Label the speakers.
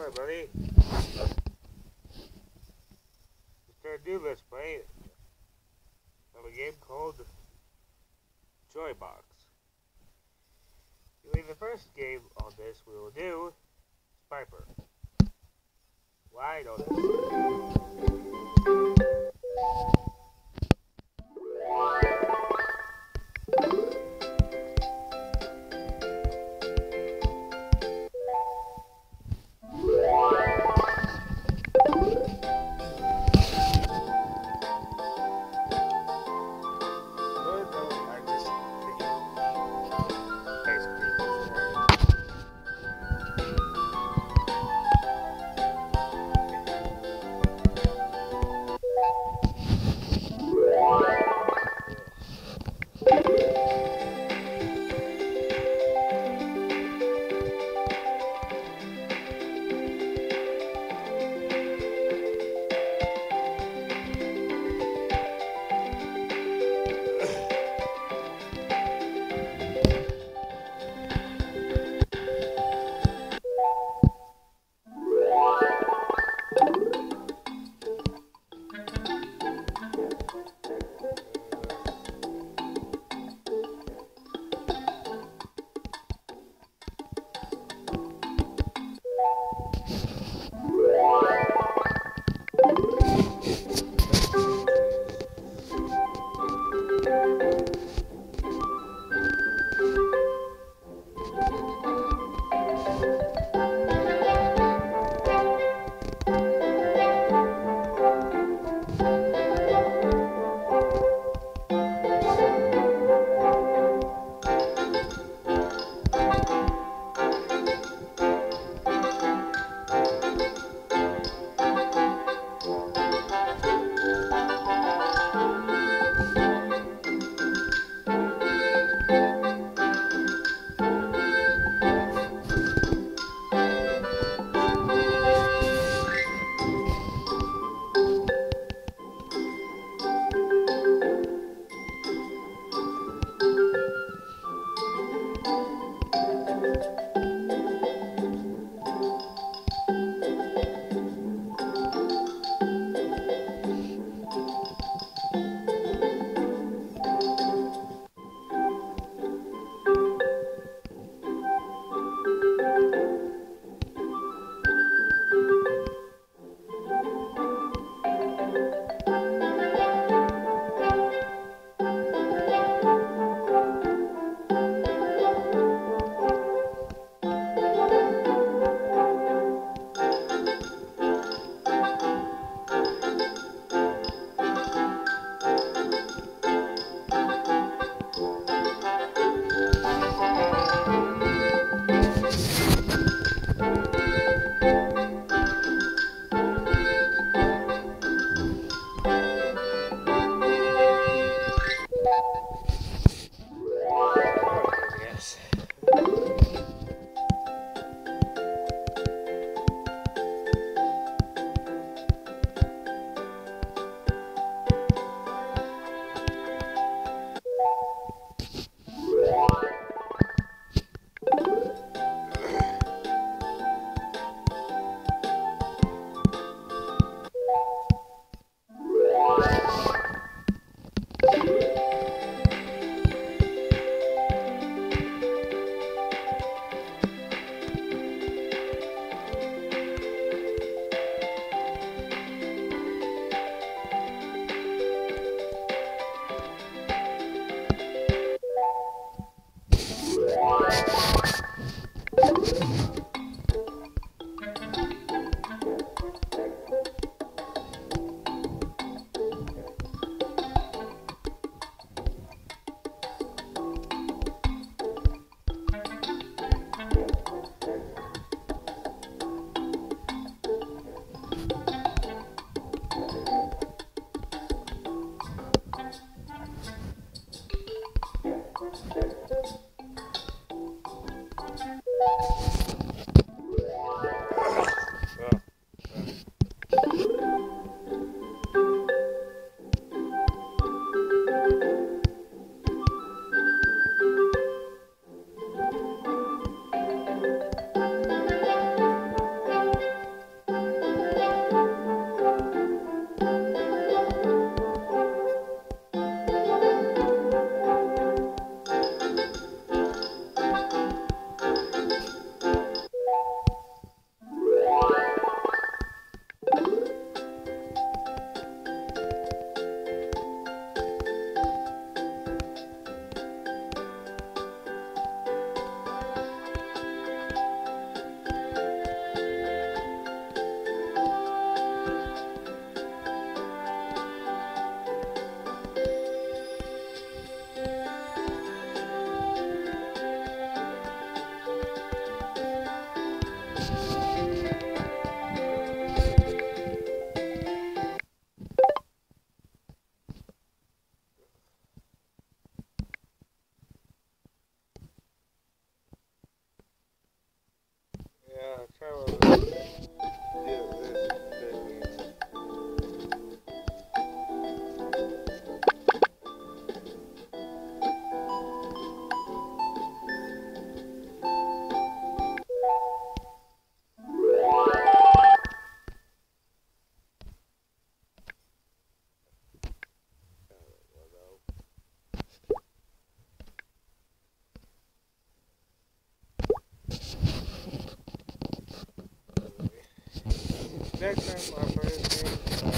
Speaker 1: Hello, buddy. Let's try to do this, play of a game called Joybox. Anyway, the first game on this we will do is Piper. Why don't Jesus. next time, my friends.